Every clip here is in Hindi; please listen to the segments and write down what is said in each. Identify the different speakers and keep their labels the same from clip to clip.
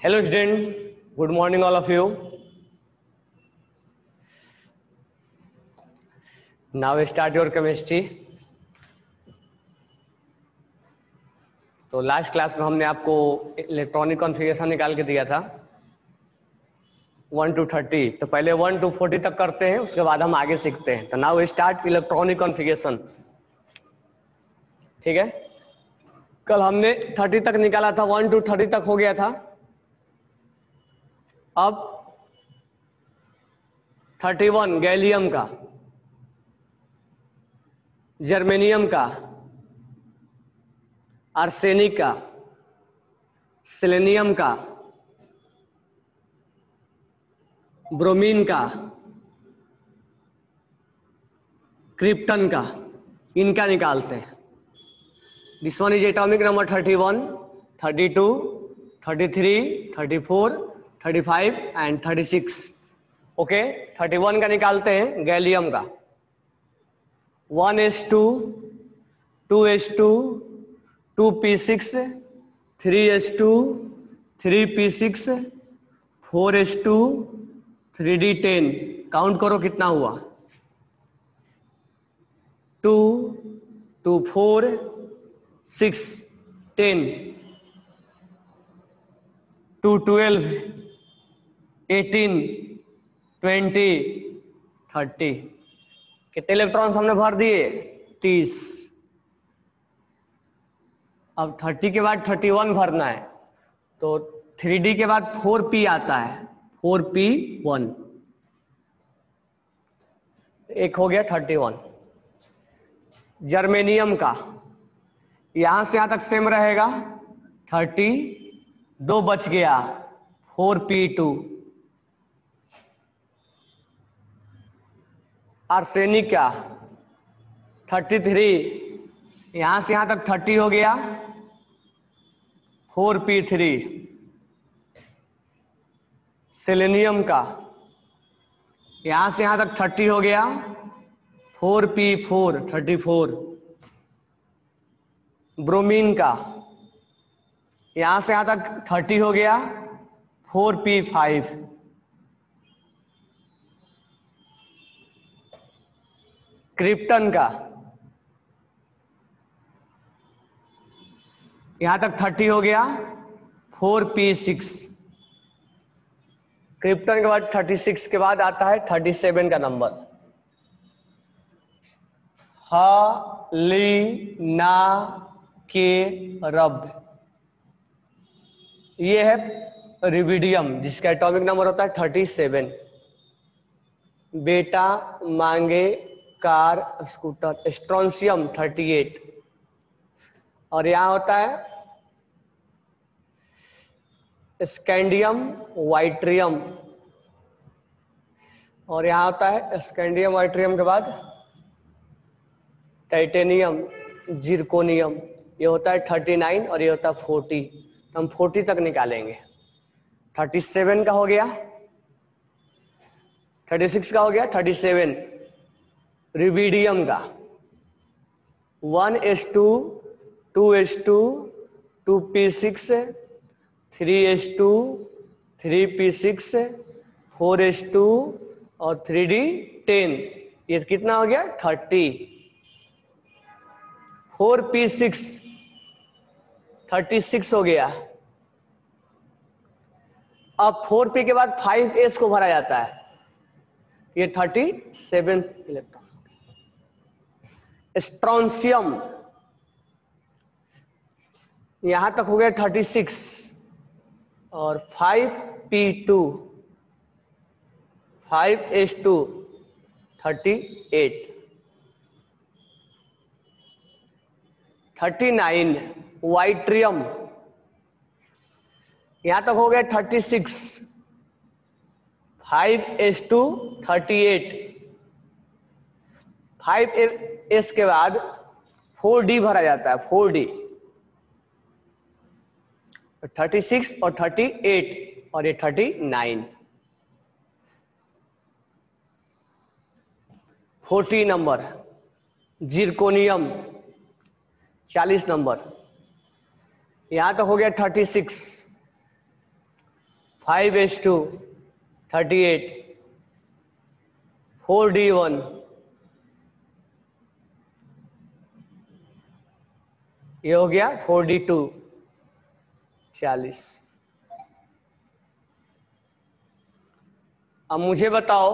Speaker 1: Hello student, good morning all of you. Now start your chemistry. तो लास्ट क्लास में हमने आपको इलेक्ट्रॉनिक कॉन्फ़िगरेशन निकाल के दिया था। वन टू थर्टी तो पहले वन टू फोर्टी तक करते हैं उसके बाद हम आगे सीखते हैं। तो नाउ स्टार्ट इलेक्ट्रॉनिक कॉन्फ़िगरेशन ठीक है? कल हमने थर्टी तक निकाला था वन टू थर्टी तक हो गया था। अब थर्टी वन गैलियम का जर्मेनियम का आर्सेनिक का सेलेनियम का ब्रोमीन का क्रिप्टन का, इनका निकालते हैं। This one is atomic number thirty one thirty two thirty three thirty four thirty five and thirty six. Okay thirty one का निकालते हैं, गैलियम का। One s two two s two two p six three s two three p six four s two three d ten count करो कितना हुआ। Two two four six ten two twelve eighteen, twenty, thirty. कितने इलेक्ट्रॉन्स हमने भर दिए? तीस। अब थर्टी के बाद थर्टी वन भरना है तो थ्री डी के बाद फोर पी आता है, फोर पी वन। एक हो गया थर्टी वन। जर्मेनियम का, यहाँ से यहाँ तक सेम रहेगा, थर्टी, दो बच गया, फोर पी टू। आर्सेनिक का थर्टी थ्री यहाँ से यहाँ तक थर्टी हो गया। फोर पी थ्री सेलेनियम का। यहाँ से यहाँ तक थर्टी हो गया। Four p four thirty four bromine का। यहाँ से यहाँ तक थर्टी हो गया। फोर पी फाइव क्रिप्टन का। यहाँ तक थर्टी हो गया, फोर पी सिक्स। क्रिप्टन के बाद थर्टी सिक्स के बाद आता है थर्टी सेवन का नंबर। ह ली ना के रब ये है रिविडियम, जिसका एटॉमिक नंबर होता है थर्टी सेवन। बेटा मांगे car scooter strontium thirty eight. और यहाँ होता है स्कैंडियम वाइट्रियम। और यहाँ होता है स्कैंडियम वाइट्रियम के बाद टाइटेनियम, जिरकोनियम। ये होता है थर्टी नाइन और ये होता है फोर्टी। तो हम फोर्टी तक निकालेंगे। थर्टी सेवन का हो गया। थर्टी सिक्स का हो गया, थर्टी सेवन। रिबीडियम का। One s two two s two two p six, three s two, three p six, four s two और थ्री डी टेन। ये कितना हो गया? Thirty. Four p six, thirty six हो गया। अब फोर पी के बाद फाइव एस को भरा जाता है। ये थर्टी सेवेंथ इलेक्ट्रॉन। स्ट्रॉन्सियम। यहाँ तक हो गया थर्टी सिक्स और five p two, five s two, thirty eight. Thirty nine, yttrium. यहाँ तक हो गया thirty six, five s two, thirty eight. Five s के बाद फोर डी भरा जाता है, फोर डी। थर्टी सिक्स और थर्टी एट और ये thirty nine. Forty number, zirconium, चालीस नंबर। यहाँ तक हो गया thirty six. Five s two, thirty eight. Four d one. ये हो गया फोर डी टू। चालीस। अब मुझे बताओ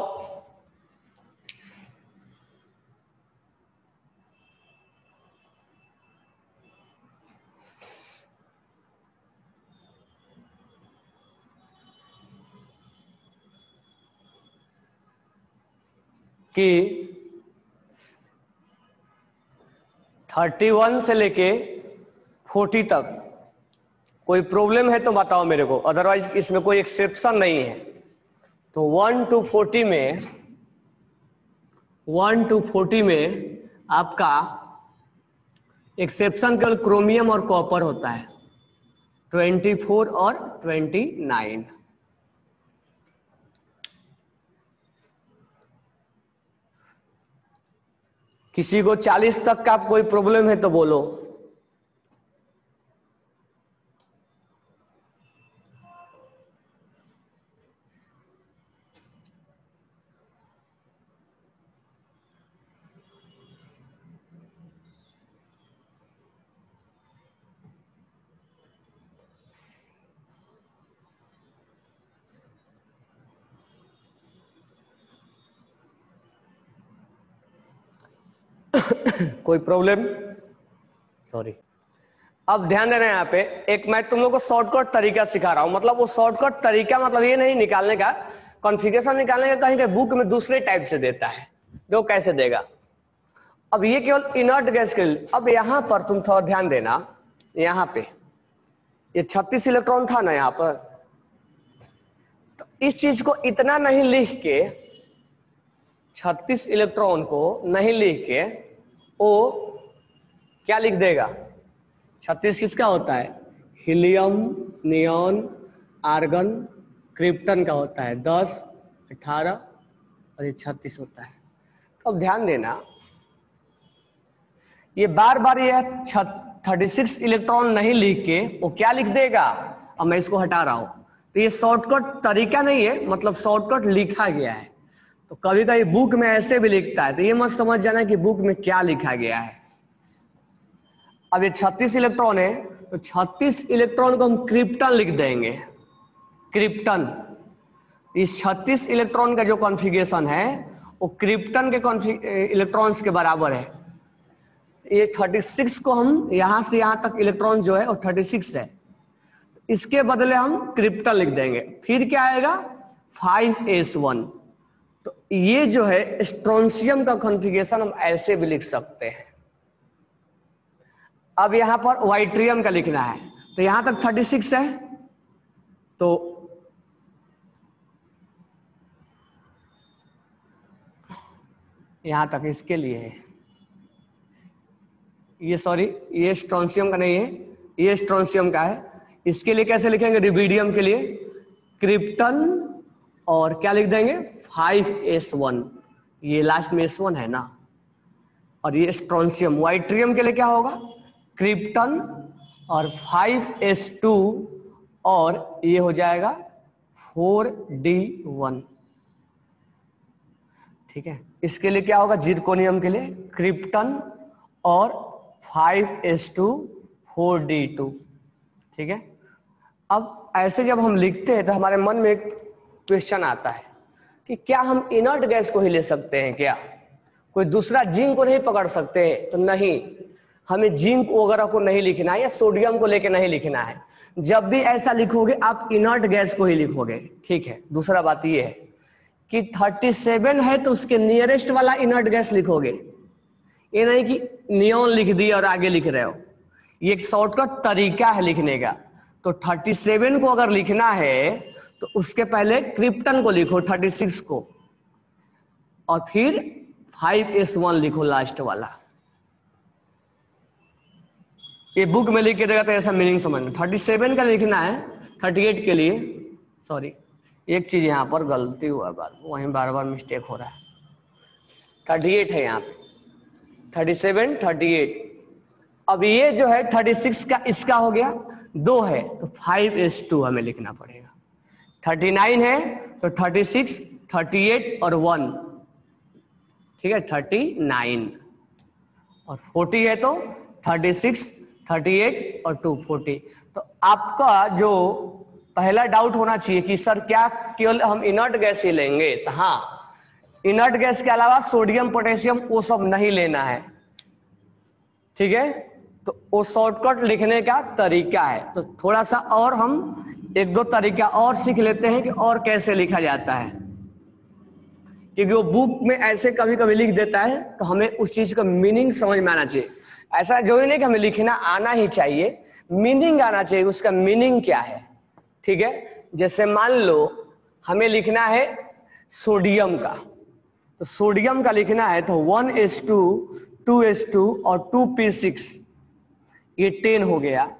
Speaker 1: कि 31 से लेके 40 तक। कोई प्रॉब्लम है तो बताओ मेरे को। अदरवाइज़ इसमें कोई एक्सेप्शन नहीं है। तो वन टू 40 में वन टू 40 में आपका एक्सेप्शन केवल क्रोमियम और कॉपर होता है। 24 और 29 किसी को 40 तक का कोई प्रॉब्लम है तो बोलो। कोई प्रॉब्लम सॉरी अब ध्यान देना यहाँ पे। एक मैं तुम लोग को शॉर्टकट तरीका सिखा रहा हूँ। मतलब वो शॉर्टकट तरीका मतलब ये नहीं निकालने का कॉन्फ़िगरेशन निकालने का कहीं के बुक में दूसरे टाइप से देता है। जो कैसे देगा? अब ये केवल इनर्ट गैस के लिए। अब यहाँ पर तुम थोड़ा ध्यान देना। यहाँ पे। ये 36 इलेक्ट्रॉन था ना यहाँ पर। तो इस चीज़ को इतना नहीं लिख के 36 इलेक्ट्रॉन को नहीं लिख के ओ क्या लिख देगा? 36 किसका होता है? हीलियम, नियॉन, आर्गन, क्रिप्टन का होता है। 10 18 और ये 36 होता है। तो अब ध्यान देना, ये बार बार ये थर्टी सिक्स इलेक्ट्रॉन नहीं लिख के वो क्या लिख देगा? अब मैं इसको हटा रहा हूँ। तो ये शॉर्टकट तरीका नहीं है मतलब शॉर्टकट लिखा गया है। तो कभी कभी बुक में ऐसे भी लिखता है तो ये मत समझ जाना कि बुक में क्या लिखा गया है। अब ये 36 इलेक्ट्रॉन है तो 36 इलेक्ट्रॉन को हम क्रिप्टन लिख देंगे। क्रिप्टन इस 36 इलेक्ट्रॉन का जो कॉन्फ़िगरेशन है, वो क्रिप्टन के इलेक्ट्रॉन्स के बराबर है। ये 36 को हम यहाँ से यहाँ तक इलेक्ट्रॉन जो है, वो 36 है। इसके बदले हम क्रिप्टन लिख देंगे। फिर क्या आएगा? 5s1 तो ये जो है स्ट्रोंसियम का कॉन्फ़िगरेशन हम ऐसे भी लिख सकते हैं। अब यहाँ पर वाइट्रियम का लिखना है। तो यहाँ तक 36 है। तो यहाँ तक इसके लिए है। ये सॉरी ये स्ट्रोंसियम का नहीं है, ये स्ट्रोंसियम का है। इसके लिए कैसे लिखेंगे? रिबीडियम के लिए। क्रिप्टन और क्या लिख देंगे? फाइव एस वन ये लास्ट में एस वन है ना? और ये स्ट्रोंसियम वाइट्रियम के लिए क्या होगा? क्रिप्टन और फाइव एस टू और ये हो जाएगा फोर डी वन ठीक है? इसके लिए क्या होगा? जिरकोनियम के लिए क्रिप्टन और five s two four d two ठीक है? अब ऐसे जब हम लिखते हैं तो हमारे मन में क्वेश्चन आता है कि क्या हम इनर्ट गैस को ही ले सकते हैं क्या? कोई दूसरा जिंक को नहीं पकड़ सकते हैं तो नहीं। हमें जिंक वगैरह को नहीं लिखना है या सोडियम को लेके नहीं लिखना है। जब भी ऐसा लिखोगे, आप इनर्ट गैस को ही लिखोगे। ठीक है, दूसरा बात यह है कि 37 है तो उसके नियरेस्ट वाला इनर्ट गैस लिखोगे। ये नहीं कि नियोन लिख दिए और आगे लिख रहे हो। ये एक शॉर्टकट तरीका है लिखने का। तो 37 को अगर लिखना है तो उसके पहले क्रिप्टन को लिखो 36 को। और फिर 5s1 लिखो लास्ट वाला। ये बुक में लिख के देगा तो ऐसा मीनिंग समझ लो 37 का लिखना है 38 के लिए। सॉरी एक चीज़ यहाँ पर गलती हुआ बार वहीं बार बार मिस्टेक हो रहा है। 38 है यहाँ पे। 37 38 अब ये जो है 36 का, इसका हो गया, दो है तो 5 एस टू हमें लिखना पड़ेगा। थर्टी नाइन है तो थर्टी सिक्स, थर्टी एट और वन। ठीक है, थर्टी नाइन। और फोर्टी है तो थर्टी सिक्स, थर्टी एट और टू फोर्टी। तो आपका जो पहला डाउट होना चाहिए कि, सर, क्या केवल हम इनर्ट गैस ही लेंगे? तो हाँ इनर्ट गैस के अलावा सोडियम पोटेशियम वो सब नहीं लेना है। ठीक है? तो वो शॉर्टकट लिखने का तरीका है। तो थोड़ा सा और हम एक दो तरीका और सीख लेते हैं कि और कैसे लिखा जाता है। क्योंकि वो बुक में ऐसे कभी कभी लिख देता है तो हमें उस चीज़ का मीनिंग समझ में आना चाहिए। ऐसा जो ही नहीं कि हमें लिखना आना ही चाहिए। मीनिंग आना चाहिए, उसका मीनिंग क्या है? ठीक है? जैसे मान लो, हमें लिखना है सोडियम का। तो सोडियम का लिखना है तो one s two two s two और टू पी सिक्स ये टेन हो गया,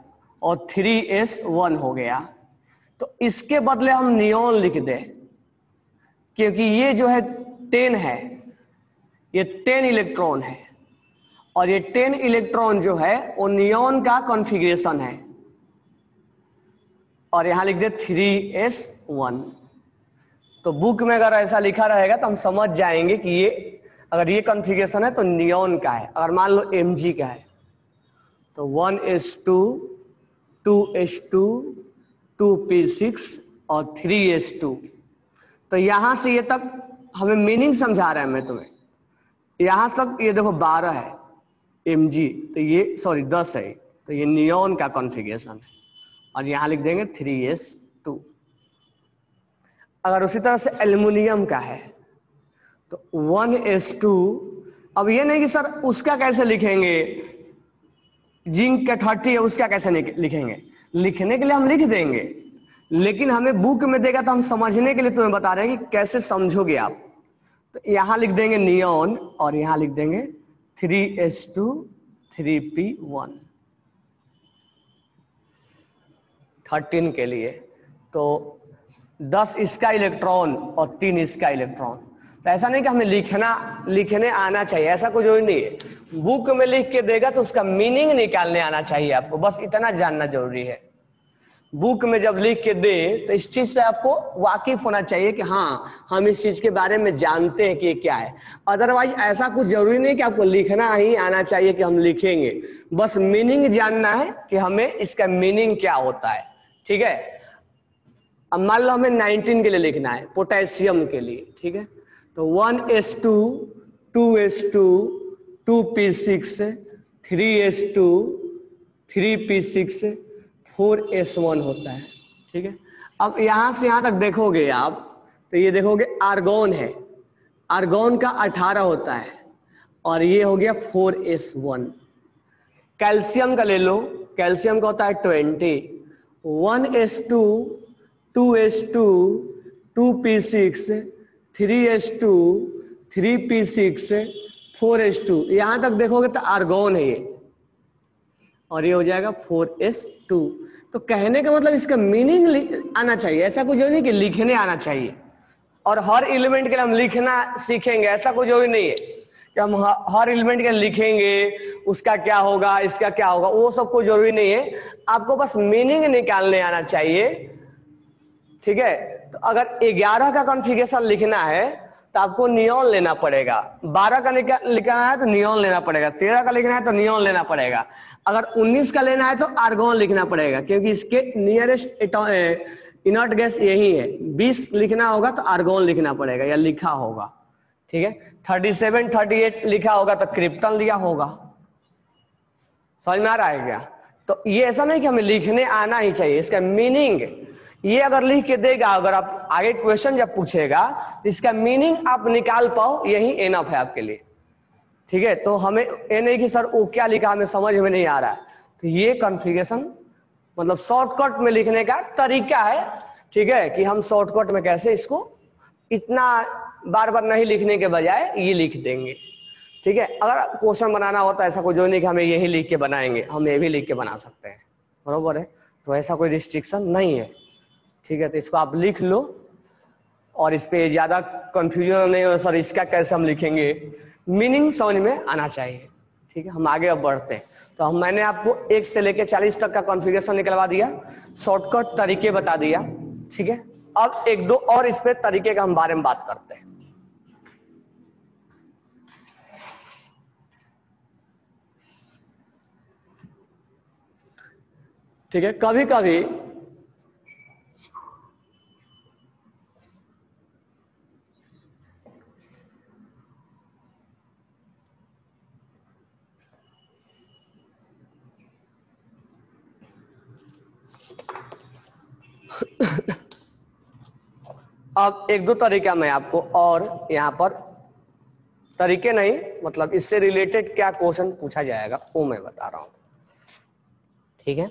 Speaker 1: और थ्री एस वन हो गया। तो इसके बदले हम नियोन लिख दें, क्योंकि ये जो है टेन है, ये टेन इलेक्ट्रॉन है, और ये टेन इलेक्ट्रॉन जो है, वो नियोन का कॉन्फ़िगरेशन है। और यहाँ लिख दे थ्री एस वन। तो बुक में अगर ऐसा लिखा रहेगा तो हम समझ जाएँगे कि ये, अगर ये कॉन्फ़िगरेशन है तो नियोन का है, अगर मान लो एमजी का है। तो one s two two s two two p six और थ्री एस टू तो यहाँ से ये तक हमें मीनिंग समझा रहा है मैं तुम्हें। यहाँ तक ये देखो बारह है एम तो ये सॉरी दस है। तो ये नियोन का कॉन्फ़िगरेशन है। और यहाँ लिख देंगे थ्री एस टू अगर उसी तरह से एल्यूमिनियम का है तो वन एस टू अब ये नहीं कि सर उसका कैसे लिखेंगे? जिंक का थर्टी है, उसका कैसे लिखेंगे? लिखने के लिए हम लिख देंगे। लेकिन हमें बुक में देगा तो हम समझने के लिए तुम्हें बता रहे हैं कि कैसे समझोगे आप। तो यहाँ लिख देंगे नियोन और यहाँ लिख देंगे three s two three p one thirteen के लिए। तो दस इसका इलेक्ट्रॉन और तीन इसका इलेक्ट्रॉन तो ऐसा नहीं कि हमें लिखना, लिखने आना चाहिए, ऐसा कुछ नहीं है। बुक में लिख के देगा तो उसका मीनिंग निकालने आना चाहिए आपको, बस इतना जानना ज़रूरी है। बुक में जब लिख के दे तो इस चीज़ से आपको वाकिफ होना चाहिए कि हाँ हम इस चीज़ के बारे में जानते हैं कि क्या है। अदरवाइज़ ऐसा कुछ ज़रूरी नहीं कि आपको लिखना ही आना चाहिए कि हम लिखेंगे। बस मीनिंग जानना है कि हमें इसका मीनिंग क्या होता है। ठीक है? अब मान लो हमें 19 के लिए लिखना है, पोटेशियम के लिए, ठीक है? तो one s two two s two two p six, three s two, three p six, four s one होता है। ठीक है? अब यहाँ से यहाँ तक देखोगे आप तो ये देखोगे आर्गोन है। आर्गोन का अठारह होता है और ये हो गया फोर एस वन। कैल्शियम का ले लो। कैल्शियम का होता है twenty. One s two two s two two p six three s two, three p six, four s two. यहाँ तक देखोगे तो आर्गोन है ये। और ये हो जाएगा फोर एस टू। तो कहने का मतलब इसका मीनिंग आना चाहिए। ऐसा कुछ नहीं कि लिखने आना चाहिए। और हर एलिमेंट के लिए हम लिखना सीखेंगे। ऐसा कुछ भी नहीं है कि हम हर एलिमेंट के लिखेंगे, उसका क्या होगा, इसका क्या होगा, वो सब कोई ज़रूरी नहीं है। आपको बस मीनिंग निकालने आना चाहिए। ठीक है? तो अगर ग्यारह का कॉन्फ़िगरेशन लिखना है तो आपको नियोन लेना पड़ेगा। बारह का लिखना है तो नियोन लेना पड़ेगा। तेरह का लिखना है तो नियोन लेना पड़ेगा। अगर उन्नीस का लेना है तो आर्गोन लिखना पड़ेगा, क्योंकि इसके नियरेस्ट इनर्ट गैस यही है। बीस लिखना होगा तो आर्गोन लिखना पड़ेगा, या लिखा होगा। ठीक है? थर्टी सेवन थर्टी एट लिखा होगा तो क्रिप्टन लिया होगा। समझ में आ रहा है क्या? तो ये ऐसा नहीं कि हमें लिखने आना ही चाहिए, इसका मीनिंग ये अगर लिख के देगा, अगर आप आगे क्वेश्चन जब पूछेगा तो इसका मीनिंग आप निकाल पाओ, यही एनफ है आपके लिए। ठीक है? तो हमें ये नहीं कि सर वो क्या लिखा, हमें समझ में नहीं आ रहा है। तो ये कॉन्फ़िगरेशन मतलब शॉर्टकट में लिखने का तरीका है, ठीक है? कि हम शॉर्टकट में कैसे इसको इतना बार बार नहीं लिखने के बजाय ये लिख देंगे। ठीक है? अगर क्वेश्चन बनाना होता है ऐसा कोई जो नहीं कि हमें यही लिख के बनाएँगे, हम ये भी लिख के बना सकते हैं। बरोबर है? तो ऐसा कोई रिस्ट्रिक्शन नहीं है। ठीक है तो इसको आप लिख लो और इस पर ज़्यादा कंफ्यूजन नहीं हो सर इसका कैसे हम लिखेंगे? मीनिंग समझ में आना चाहिए। ठीक है, हम आगे अब बढ़ते हैं। तो हम, मैंने आपको एक से लेकर चालीस तक का कॉन्फ़िगरेशन निकलवा दिया शॉर्टकट तरीके बता दिया, ठीक है? अब एक दो और इसमें तरीके का हम बारे में बात करते हैं। ठीक है कभी कभी अब एक दो तरीका मैं आपको और यहाँ पर तरीके नहीं मतलब इससे रिलेटेड क्या क्वेश्चन पूछा जाएगा, वो मैं बता रहा हूँ। ठीक है?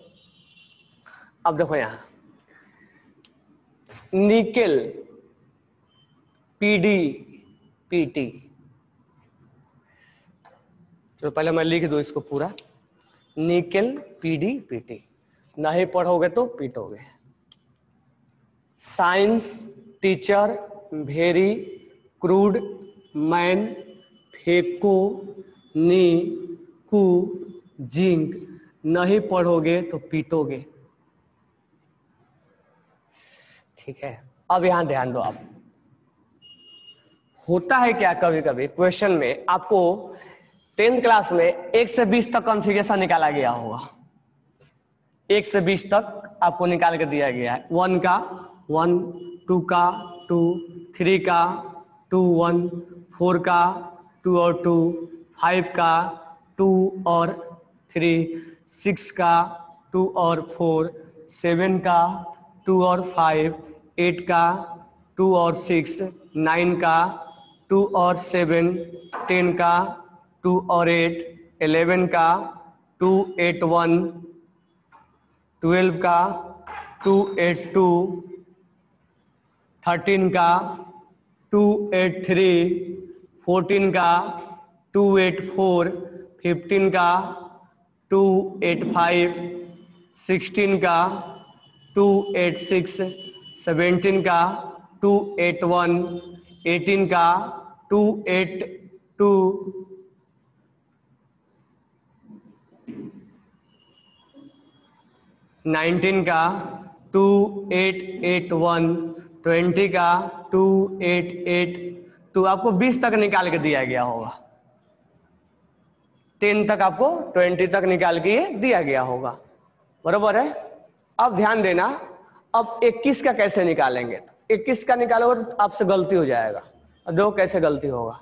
Speaker 1: अब देखो यहाँ। Nickel, PD, PT. चलो पहले मैं लिख दू इसको पूरा। Nickel, PD, PT. नहीं पढ़ोगे तो पीटोगे। Science, teacher, very, crude, man, phaco, नी, कु, जिंक। नहीं पढ़ोगे तो पीटोगे। ठीक है, अब यहाँ ध्यान दो आप। होता है क्या कभी कभी क्वेश्चन में आपको टेंथ क्लास में एक से बीस तक कॉन्फ़िगरेशन निकाला गया होगा। एक से बीस तक आपको निकाल के दिया गया है। वन का वन, टू का, टू, थ्री का, टू, वन, फोर का, टू और टू, फाइव का, टू और थ्री, सिक्स का, टू और फोर, सेवन का, टू और फाइव, एट का, टू और सिक्स, नाइन का, टू और सेवन, टेन का, टू और एट एलेवन का, टू एट वन, ट्वेल्व का, टू एट टू थर्टीन का, टू एट थ्री, फोर्टीन का, टू एट फोर, फिफ्टीन का, टू एट फाइव, सिक्सटीन का, टू एट सिक्स सेवेंटीन का, टू एट वन, एटीन का, टू एट टू। नाइनटीन का, two eight eight one twenty का टू एट एट टू आपको बीस तक निकाल के दिया गया होगा। टेन तक आपको ट्वेंटी तक निकाल के ये दिया गया होगा। बरोबर है? अब ध्यान देना, अब 21 का कैसे निकालेंगे? तो 21 का निकालोगे तो आपसे गलती हो जाएगा। अब देखो कैसे गलती होगा।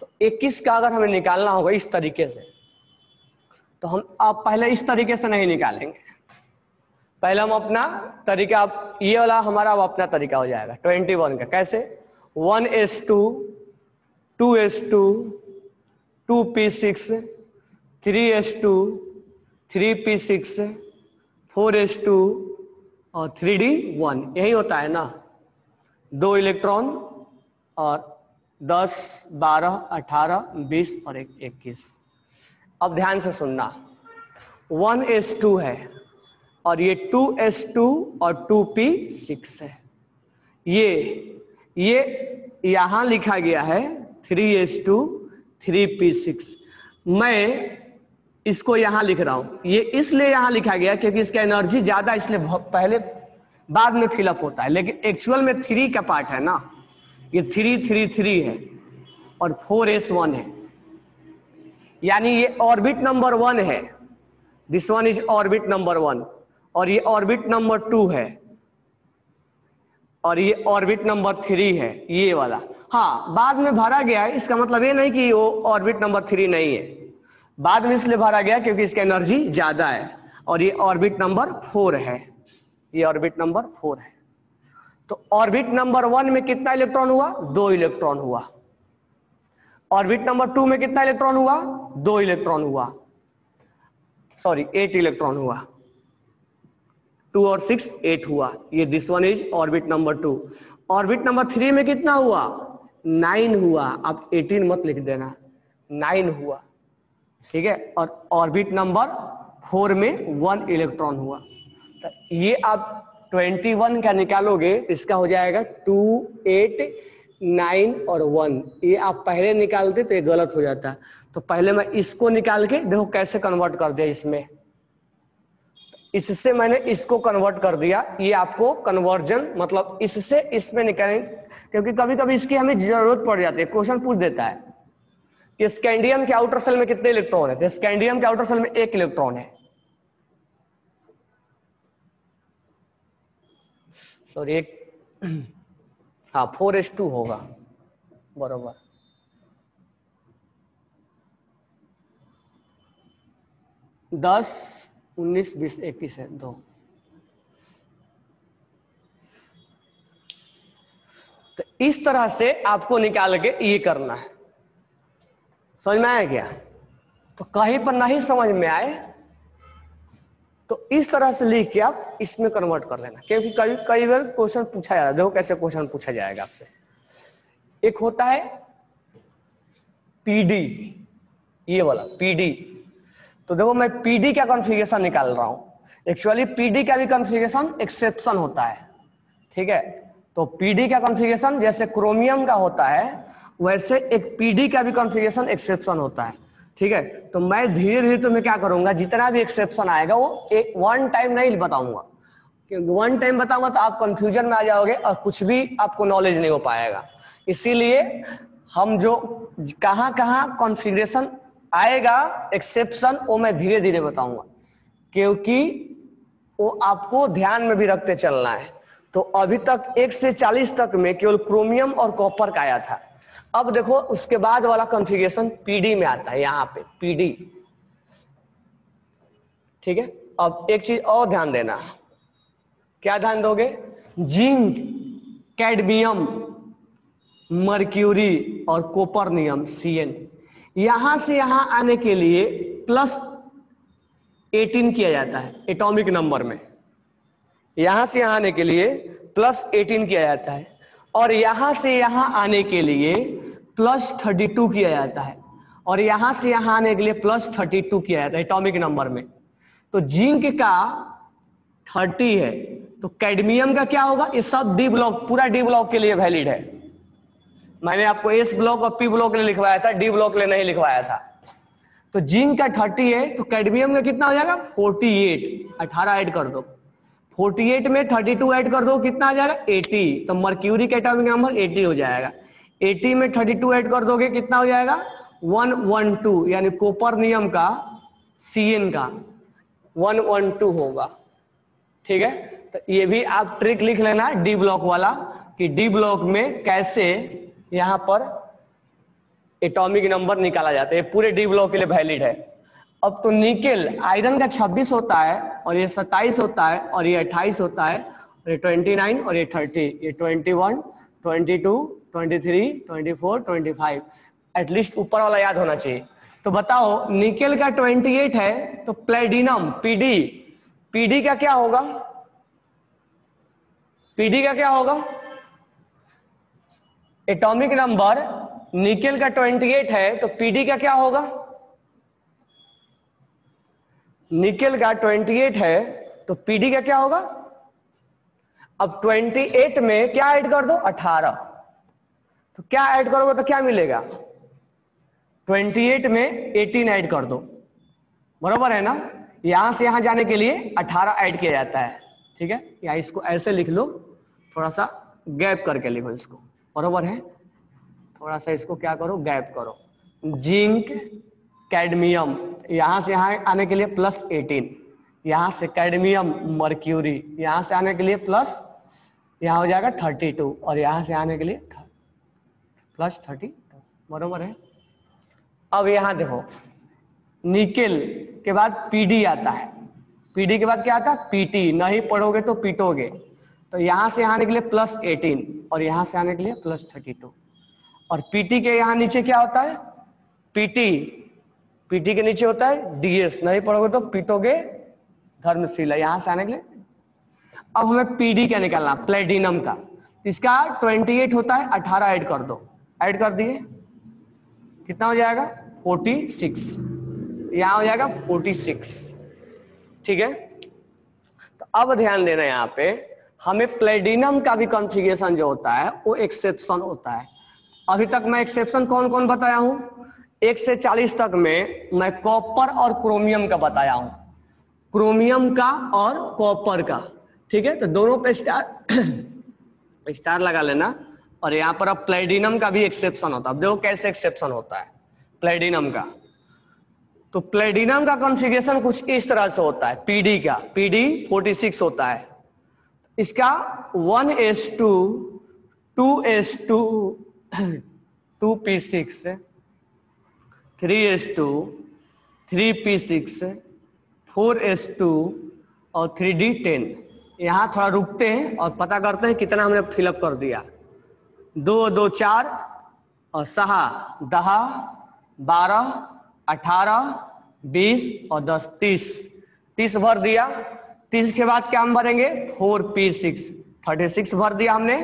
Speaker 1: तो 21 का अगर हमें निकालना होगा इस तरीके से तो हम आप पहले इस तरीके से नहीं निकालेंगे। पहले हम अपना तरीका आप ये वाला हमारा अब अपना तरीका हो जाएगा 21 का। कैसे? One s two two s two two p six three s two three p six four s two और थ्री डी वन यही होता है ना? दो इलेक्ट्रॉन और दस, बारह, अठारह, बीस और एक, इक्कीस। अब ध्यान से सुनना। वन एस टू है। और ये टू एस टू और टू पी सिक्स है। ये ये यहाँ लिखा गया है three s two, three p six. मैं इसको यहाँ लिख रहा हूँ। ये इसलिए यहाँ लिखा गया क्योंकि इसका एनर्जी ज़्यादा, इसलिए पहले बाद में फिलअप होता है। लेकिन एक्चुअल में थ्री का पार्ट है ना। ये थ्री थ्री थ्री है और फोर एस वन है। यानी ये ऑर्बिट नंबर वन है। This one is orbit number one और ये ऑर्बिट नंबर टू है। और ये ऑर्बिट नंबर थ्री है, ये वाला। हाँ बाद में भरा गया, इसका मतलब ये नहीं कि वो ऑर्बिट नंबर थ्री नहीं है। बाद में इसलिए भरा गया क्योंकि इसका एनर्जी ज़्यादा है और ये ऑर्बिट नंबर फोर है। ये ऑर्बिट नंबर फोर है। तो ऑर्बिट नंबर वन में कितना इलेक्ट्रॉन हुआ? दो इलेक्ट्रॉन हुआ। ऑर्बिट नंबर टू में कितना इलेक्ट्रॉन हुआ? दो इलेक्ट्रॉन हुआ। सॉरी एट इलेक्ट्रॉन हुआ। टू और सिक्स एट हुआ। ये this one is orbit number two orbit number three में कितना हुआ? नाइन हुआ। आप एटीन मत लिख देना। नाइन हुआ। ठीक है? और ऑर्बिट नंबर फोर में वन इलेक्ट्रॉन हुआ। तो ये आप ट्वेंटी वन का निकालोगे? तो इसका हो जाएगा टू एट नाइन और वन ये आप पहले निकालते तो ये गलत हो जाता। तो पहले मैं इसको निकाल के देखो कैसे कन्वर्ट कर दिया इसमें। इससे मैंने इसको कन्वर्ट कर दिया। ये आपको कन्वर्जन मतलब इससे इसमें निकालें क्योंकि कभी कभी इसकी हमें ज़रूरत पड़ जाती है क्वेश्चन पूछ देता है। कि स्कैंडियम के आउटर सेल में कितने इलेक्ट्रॉन है? तो स्कैंडियम के आउटर सेल में एक इलेक्ट्रॉन है। सॉरी एक हाँ फोर एस टू होगा। बरोबर। दस उन्नीस, बीस, इक्कीस है, दो। तो इस तरह से आपको निकाल के ये करना है। समझ में आया क्या? तो कहीं पर नहीं समझ में आए तो इस तरह से लिख के आप इसमें कन्वर्ट कर लेना। क्योंकि कभी कई बार क्वेश्चन पूछा जाता है देखो कैसे क्वेश्चन पूछा जाएगा आपसे। एक होता है पीडी ये वाला पीडी तो देखो मैं पीडी का कॉन्फ़िगरेशन निकाल रहा हूँ। एक्चुअली पीडी का भी कॉन्फ़िगरेशन एक्सेप्शन होता है। ठीक है? तो पीडी का कॉन्फ़िगरेशन जैसे क्रोमियम का होता है, वैसे एक पीडी का भी कॉन्फ़िगरेशन एक्सेप्शन होता है। ठीक है? तो मैं धीरे धीरे तुम्हें क्या करूँगा, जितना भी एक्सेप्शन आएगा वो एक वन टाइम नहीं बताऊँगा। वन टाइम बताऊँगा तो आप कंफ्यूजन में आ जाओगे और कुछ भी आपको नॉलेज नहीं हो पाएगा। इसीलिए हम जो कहाँ कहाँ कॉन्फ़िगरेशन आएगा एक्सेप्शन वो मैं धीरे धीरे बताऊँगा। क्योंकि वो आपको ध्यान में भी रखते चलना है। तो अभी तक एक से चालीस तक में केवल क्रोमियम और कॉपर का आया था। अब देखो, उसके बाद वाला कॉन्फ़िगरेशन पीडी में आता है, यहाँ पे पीडी ठीक है? अब एक चीज़ और ध्यान देना। क्या ध्यान दोगे? जिंक, कैडमियम, मर्क्यूरी और कोपरनियम सीएन यहाँ से यहाँ आने के लिए प्लस 18 किया जाता है एटॉमिक नंबर में। यहाँ से यहाँ आने के लिए प्लस 18 किया जाता है और यहाँ से यहाँ आने के लिए प्लस 32 किया जाता है और यहाँ से यहाँ आने के लिए प्लस 32 किया जाता है एटॉमिक नंबर में। तो जिंक का 30 है तो कैडमियम का क्या होगा? ये सब डी ब्लॉक पूरा डी ब्लॉक के लिए वैलिड है। मैंने आपको एस ब्लॉक और पी ब्लॉक लिए लिखवाया था डी ब्लॉक लिए नहीं लिखवाया था। तो जिंक का 30 है तो कैडमियम का कितना हो जाएगा? 48 18 ऐड कर दो। 48 में 32 ऐड कर दो, कितना आ जाएगा? 80 तो मर्क्यूरी का नंबर 80 हो जाएगा। 80 में 32 ऐड कर दोगे, कितना हो जाएगा? 112 यानी कोपर नियम का सी एन का 112 होगा। ठीक है? तो ये भी आप ट्रिक लिख लेना डी ब्लॉक वाला, कि डी ब्लॉक में कैसे यहाँ पर एटॉमिक नंबर निकाला जाता है। पूरे डी ब्लॉक के लिए वैलिड है। अब तो निकेल आयरन का 26 होता है और ये 27 होता है और ये 28 होता है और ये 29 और ये 30 ये 21 22 23 24 25 एटलीस्ट ऊपर वाला याद होना चाहिए। तो बताओ निकेल का 28 है तो प्लेडिनम पीडी पीडी का क्या होगा? पीडी का क्या होगा? एटॉमिक नंबर निकेल का 28 है तो पीडी का क्या होगा? निकेल का 28 है तो पीडी का क्या होगा? अब 28 में क्या ऐड कर दो? 18 तो क्या ऐड करोगे तो क्या मिलेगा? 28 में 18 ऐड कर दो। बरोबर है ना? यहाँ से यहाँ जाने के लिए 18 ऐड किया जाता है। ठीक है? या इसको ऐसे लिख लो, थोड़ा सा गैप करके लिखो इसको। बरोबर है? थोड़ा सा इसको क्या करो गैप करो। जिंक कैडमियम, यहाँ से यहाँ आने के लिए प्लस 18 यहाँ से कैडमियम मर्क्यूरी यहाँ से आने के लिए प्लस यहाँ हो जाएगा 32 और यहाँ से आने के लिए प्लस 32 बरोबर है? अब यहाँ देखो, निकेल के बाद पीडी आता है। पीडी के बाद क्या आता है? पीटी नहीं पढ़ोगे तो पीटोगे। तो यहाँ से आने के लिए प्लस 18 और यहाँ से आने के लिए प्लस 32 और पीटी के यहाँ नीचे क्या होता है? पीटी पीटी के नीचे होता है डीएस नहीं पढ़ोगे तो पीटोगे धर्मशिला, यहाँ से आने के लिए। अब हमें पीडी क्या निकालना? प्लेटिनम का। इसका 28 होता है 18 ऐड कर दो। ऐड कर दिए। कितना हो जाएगा? 46 यहाँ हो जाएगा 46 ठीक है? तो अब ध्यान देना यहाँ पे हमें प्लेडिनम का भी कॉन्फ़िगरेशन जो होता है, वो एक्सेप्शन होता है। अभी तक मैं एक्सेप्शन कौन कौन बताया हूँ? एक से चालीस तक में मैं कॉपर और क्रोमियम का बताया हूँ। क्रोमियम का और कॉपर का, ठीक है? तो दोनों पे स्टार स्टार लगा लेना। और यहाँ पर अब प्लेडिनम का भी एक्सेप्शन होता है। देखो कैसे एक्सेप्शन होता है। प्लेडिनम का। तो प्लेडिनम का कॉन्फ़िगरेशन कुछ इस तरह से होता है। पीडी का। पीडी 46 होता है। इसका one s two two s two two p six three s two three p six four s two और थ्री डी टेन यहाँ थोड़ा रुकते हैं और पता करते हैं कितना हमने फिलअप कर दिया। दो दो, चार और सहा, दहा, बारह, अठारह, बीस और दस, तीस। तीस भर दिया। तीस के बाद क्या हम भरेंगे? Four p six. Thirty six भर दिया हमने।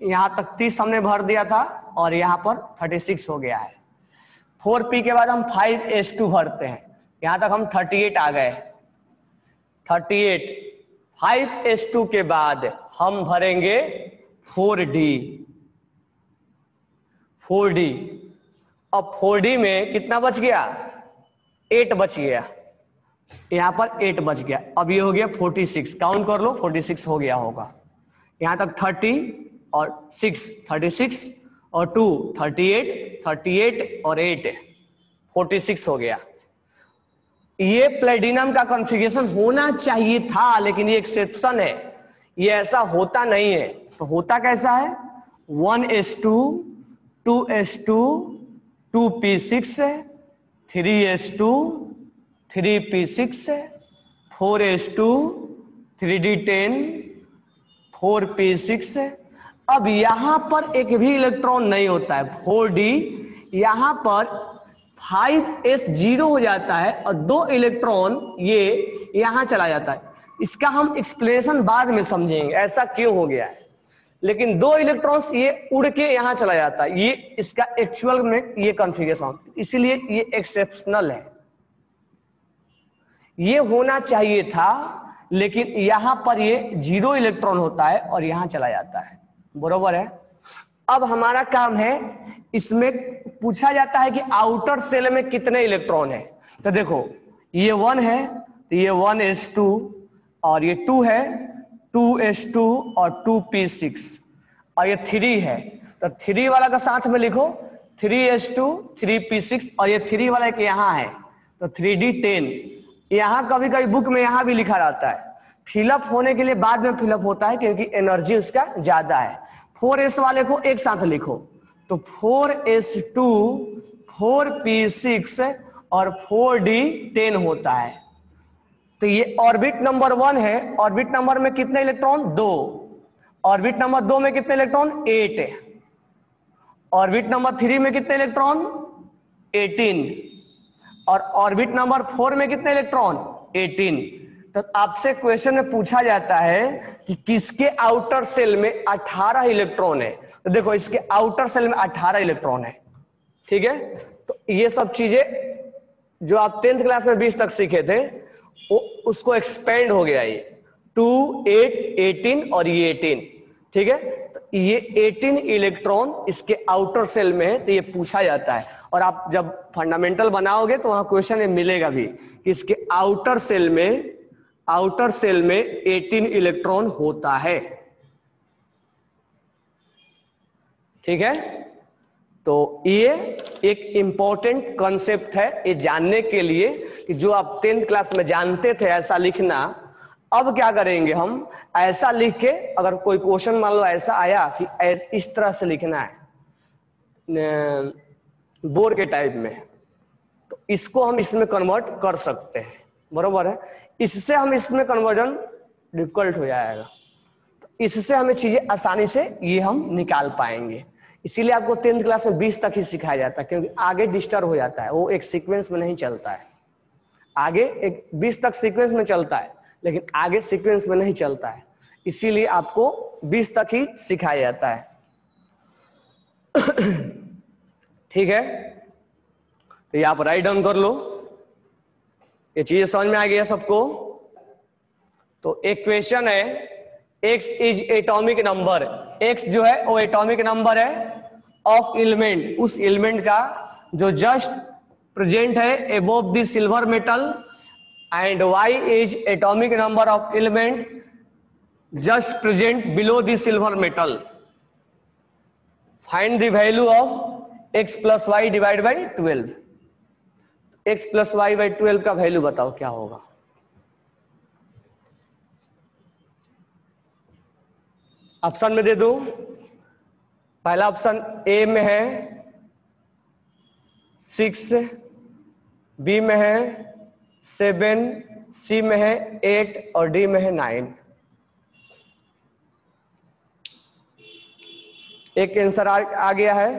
Speaker 1: यहाँ तक तीस हमने भर दिया था और यहाँ पर थर्टी सिक्स हो गया है। फोर पी के बाद हम फाइव एस टू भरते हैं। यहाँ तक हम थर्टी एट आ गए। Thirty eight. Five s two के बाद हम भरेंगे फोर डी। Four d. अब फोर डी में कितना बच गया? एट बच गया। यहाँ पर एट बच गया। अब ये हो गया फोर्टी सिक्स काउंट कर लो फोर्टी सिक्स हो गया होगा। यहाँ तक थर्टी और सिक्स थर्टी सिक्स और two thirty eight thirty eight और एट फोर्टी सिक्स हो गया। ये प्लेटिनम का कॉन्फ़िगरेशन होना चाहिए था, लेकिन ये एक्सेप्शन है। ये ऐसा होता नहीं है। तो होता कैसा है? One s two two s two two p six three s two three p six four s two, three d ten, four p six अब यहाँ पर एक भी इलेक्ट्रॉन नहीं होता है, फोर डी, यहाँ पर फाइव एस ज़ीरो हो जाता है और दो इलेक्ट्रॉन ये यहाँ चला जाता है। इसका हम एक्सप्लेनेशन बाद में समझेंगे, ऐसा क्यों हो गया है? लेकिन दो इलेक्ट्रॉन्स ये उड़ के यहाँ चला जाता है, ये इसका एक्चुअल में ये कॉन्फ़िगरेशन इसीलिए ये एक्सेप्शनल है। ये होना चाहिए था, लेकिन यहाँ पर ये ज़ीरो इलेक्ट्रॉन होता है और यहाँ चला जाता है। बरोबर है? अब हमारा काम है, इसमें पूछा जाता है कि आउटर सेल में कितने इलेक्ट्रॉन है। तो देखो, ये वन है तो ये वन एस टू, और ये टू है, टू एस टू और टू पी सिक्स, और ये थ्री है। तो थ्री वाला का साथ में लिखो, three s two, three p six, और ये थ्री वाला एक यहाँ है तो थ्री डी टेन। यहाँ कभी कभी बुक में यहाँ भी लिखा रहता है। फिलअप होने के लिए बाद में फिलअप होता है क्योंकि एनर्जी उसका ज़्यादा है। फोर एस वाले को एक साथ लिखो। तो four s two four p six और फोर डी टेन होता है। तो ये ऑर्बिट नंबर वन है। ऑर्बिट नंबर में कितने इलेक्ट्रॉन दो। ऑर्बिट नंबर दो में कितने electron eight orbit number three में कितने इलेक्ट्रॉन एटीन और ऑर्बिट नंबर फोर में कितने इलेक्ट्रॉन? एटीन। तो आपसे क्वेश्चन में पूछा जाता है कि किसके आउटर सेल में 18 इलेक्ट्रॉन है? तो देखो, इसके आउटर सेल में 18 इलेक्ट्रॉन है। ठीक है? तो ये सब चीज़ें जो आप टेंथ क्लास में बीस तक सीखे थे, वो उसको एक्सपेंड हो गया ये। टू एट एटीन और ये एटीन ठीक है? तो ये 18 इलेक्ट्रॉन इसके आउटर सेल में है तो ये पूछा जाता है। और आप जब फंडामेंटल बनाओगे तो वहाँ क्वेश्चन मिलेगा भी कि इसके आउटर सेल में, आउटर सेल में 18 इलेक्ट्रॉन होता है। ठीक है? तो ये एक इंपॉर्टेंट कॉन्सेप्ट है, ये जानने के लिए कि जो आप टेंथ क्लास में जानते थे, ऐसा लिखना अब क्या करेंगे हम? ऐसा लिख के अगर कोई क्वेश्चन मान लो ऐसा आया कि इस तरह से लिखना है बोर्ड के टाइप में तो इसको हम इसमें कन्वर्ट कर सकते हैं। बरोबर है? इससे हम इसमें कन्वर्जन डिफ़िकल्ट हो जाएगा। तो इससे हमें चीज़ें आसानी से ये हम निकाल पाएँगे। इसीलिए आपको टेंथ क्लास में बीस तक ही सिखाया जाता है, क्योंकि आगे डिस्टर्ब हो जाता है। वो एक सीक्वेंस में नहीं चलता है। आगे एक, बीस तक सीक्वेंस में चलता है। लेकिन आगे सीक्वेंस में नहीं चलता है। इसीलिए आपको बीस तक ही सिखाया जाता है। ठीक है? तो ये आप राइट डाउन कर लो। ये चीज़ें समझ में आ गया सबको? तो एक क्वेश्चन है, x is atomic number x जो है, वो एटॉमिक नंबर है ऑफ़ एलिमेंट उस एलिमेंट का जो जस्ट प्रेजेंट है above the silver metal and y is atomic number of element just present below the silver metal find the value of x plus y divided by 12 x plus y by 12 का वैल्यू बताओ क्या होगा ऑप्शन में दे दो पहला ऑप्शन ए में है सिक्स बी में है सेवन सी में है एट और डी में है नाइन। एक आंसर आ, गया है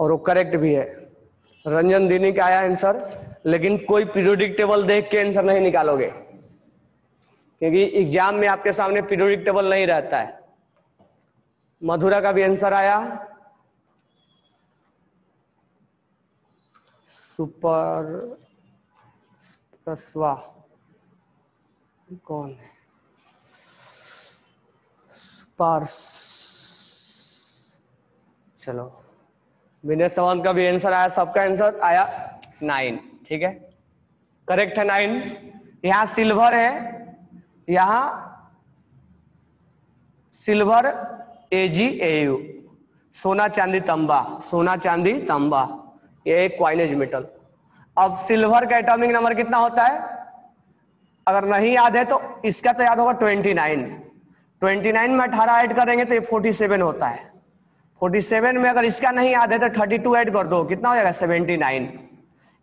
Speaker 1: और वो करेक्ट भी है। रंजन दीनी का आया आंसर लेकिन कोई पीरियोडिक टेबल देख के आंसर नहीं निकालोगे। क्योंकि एग्ज़ाम में आपके सामने पीरियोडिक टेबल नहीं रहता है। मधुरा का भी आंसर आया। सुपर कौन है? चलो। विनय सावंत का भी आंसर आया, सबका आंसर आया नाइन ठीक है? करेक्ट है नाइन यहाँ सिल्वर है। यहाँ सिल्वर एजी एयू सोना चांदी तंबा, सोना चांदी तंबा। ये एक क्वाइनेज मेटल अब सिल्वर का एटॉमिक नंबर कितना होता है? अगर नहीं याद है तो इसका तो याद होगा 29 29 में 18 ऐड करेंगे तो ये 47 होता है। 47 में अगर इसका नहीं याद है तो 32 ऐड कर दो। कितना हो जाएगा? 79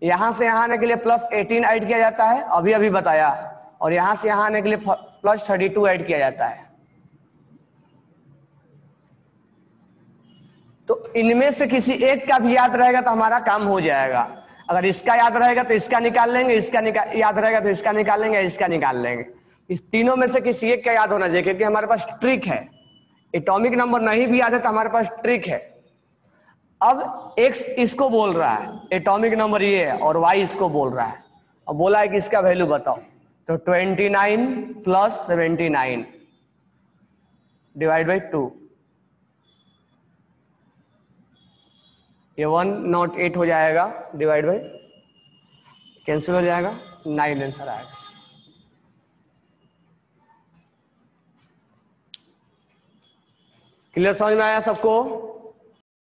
Speaker 1: यहाँ से यहाँ आने के लिए प्लस 18 ऐड किया जाता है, अभी अभी बताया। और यहाँ से यहाँ आने के लिए प्लस 32 ऐड किया जाता है। तो इनमें से किसी एक का भी याद रहेगा तो हमारा काम हो जाएगा। अगर इसका याद रहेगा तो इसका निकाल लेंगे, इसका निकाल याद रहेगा तो इसका निकाल लेंगे, इसका निकाल लेंगे। इस तीनों में से किसी एक का याद होना चाहिए क्योंकि हमारे पास ट्रिक है। एटॉमिक नंबर नहीं भी याद है तो हमारे पास ट्रिक है। अब एक्स इसको बोल रहा है, एटॉमिक नंबर ये है और वाई इसको बोल रहा है। अब बोला है कि इसका वैल्यू बताओ। तो 29 plus seventy nine divide by two ये वन नॉट एट हो जाएगा डिवाइड बाई कैंसिल हो जाएगा, नाइन आंसर आएगा। क्लियर समझ में आया सबको?